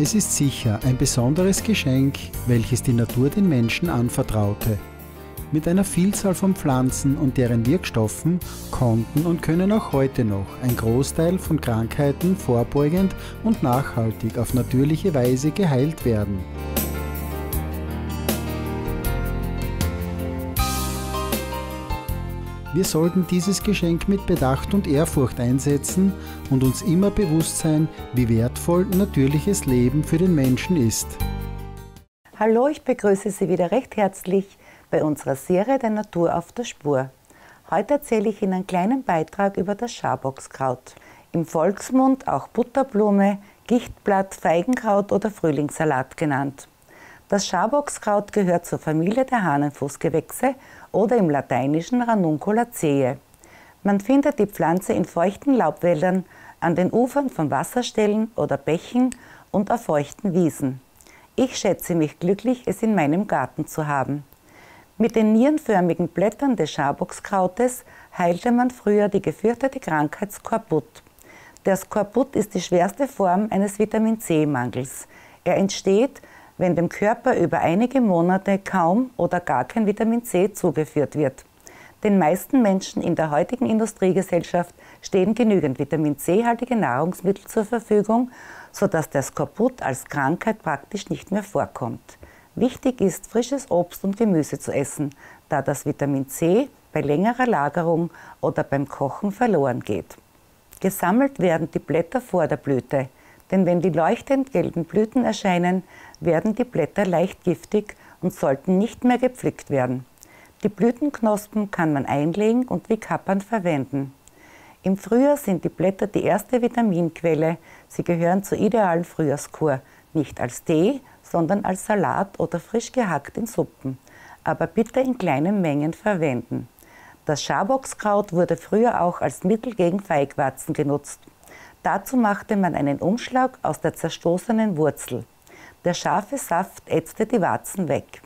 Es ist sicher ein besonderes Geschenk, welches die Natur den Menschen anvertraute. Mit einer Vielzahl von Pflanzen und deren Wirkstoffen konnten und können auch heute noch ein Großteil von Krankheiten vorbeugend und nachhaltig auf natürliche Weise geheilt werden. Wir sollten dieses Geschenk mit Bedacht und Ehrfurcht einsetzen und uns immer bewusst sein, wie wertvoll natürliches Leben für den Menschen ist. Hallo, ich begrüße Sie wieder recht herzlich bei unserer Serie der Natur auf der Spur. Heute erzähle ich Ihnen einen kleinen Beitrag über das Schaboxkraut. Im Volksmund auch Butterblume, Gichtblatt, Feigenkraut oder Frühlingssalat genannt. Das Schaboxkraut gehört zur Familie der Hahnenfußgewächse oder im Lateinischen Ranunculaceae. Man findet die Pflanze in feuchten Laubwäldern, an den Ufern von Wasserstellen oder Bächen und auf feuchten Wiesen. Ich schätze mich glücklich, es in meinem Garten zu haben. Mit den nierenförmigen Blättern des Schaboxkrautes heilte man früher die gefürchtete Krankheit Skorbut. Der Skorbut ist die schwerste Form eines Vitamin C-Mangels. Er entsteht, wenn dem Körper über einige Monate kaum oder gar kein Vitamin C zugeführt wird. Den meisten Menschen in der heutigen Industriegesellschaft stehen genügend Vitamin C-haltige Nahrungsmittel zur Verfügung, sodass der Skorbut als Krankheit praktisch nicht mehr vorkommt. Wichtig ist, frisches Obst und Gemüse zu essen, da das Vitamin C bei längerer Lagerung oder beim Kochen verloren geht. Gesammelt werden die Blätter vor der Blüte, denn wenn die leuchtend gelben Blüten erscheinen, werden die Blätter leicht giftig und sollten nicht mehr gepflückt werden. Die Blütenknospen kann man einlegen und wie Kappern verwenden. Im Frühjahr sind die Blätter die erste Vitaminquelle. Sie gehören zur idealen Frühjahrskur, nicht als Tee, sondern als Salat oder frisch gehackt in Suppen. Aber bitte in kleinen Mengen verwenden. Das Schaboxkraut wurde früher auch als Mittel gegen Feigwarzen genutzt. Dazu machte man einen Umschlag aus der zerstoßenen Wurzel. Der scharfe Saft ätzte die Warzen weg.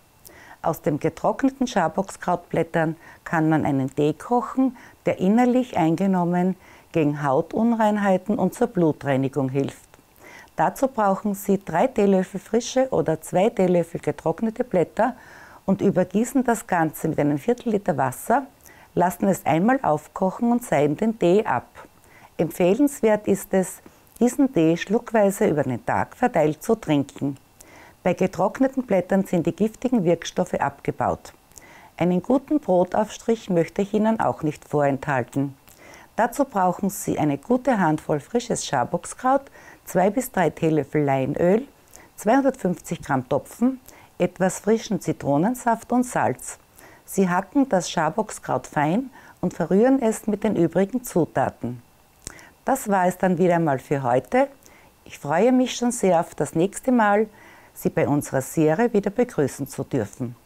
Aus den getrockneten Schaboxkrautblättern kann man einen Tee kochen, der innerlich eingenommen gegen Hautunreinheiten und zur Blutreinigung hilft. Dazu brauchen Sie drei Teelöffel frische oder zwei Teelöffel getrocknete Blätter und übergießen das Ganze mit einem Viertel Liter Wasser, lassen es einmal aufkochen und seien den Tee ab. Empfehlenswert ist es, diesen Tee schluckweise über den Tag verteilt zu trinken. Bei getrockneten Blättern sind die giftigen Wirkstoffe abgebaut. Einen guten Brotaufstrich möchte ich Ihnen auch nicht vorenthalten. Dazu brauchen Sie eine gute Handvoll frisches Schaboxkraut, zwei bis drei Teelöffel Leinöl, 250 Gramm Topfen, etwas frischen Zitronensaft und Salz. Sie hacken das Schaboxkraut fein und verrühren es mit den übrigen Zutaten. Das war es dann wieder mal für heute. Ich freue mich schon sehr auf das nächste Mal. Sie bei unserer Serie wieder begrüßen zu dürfen.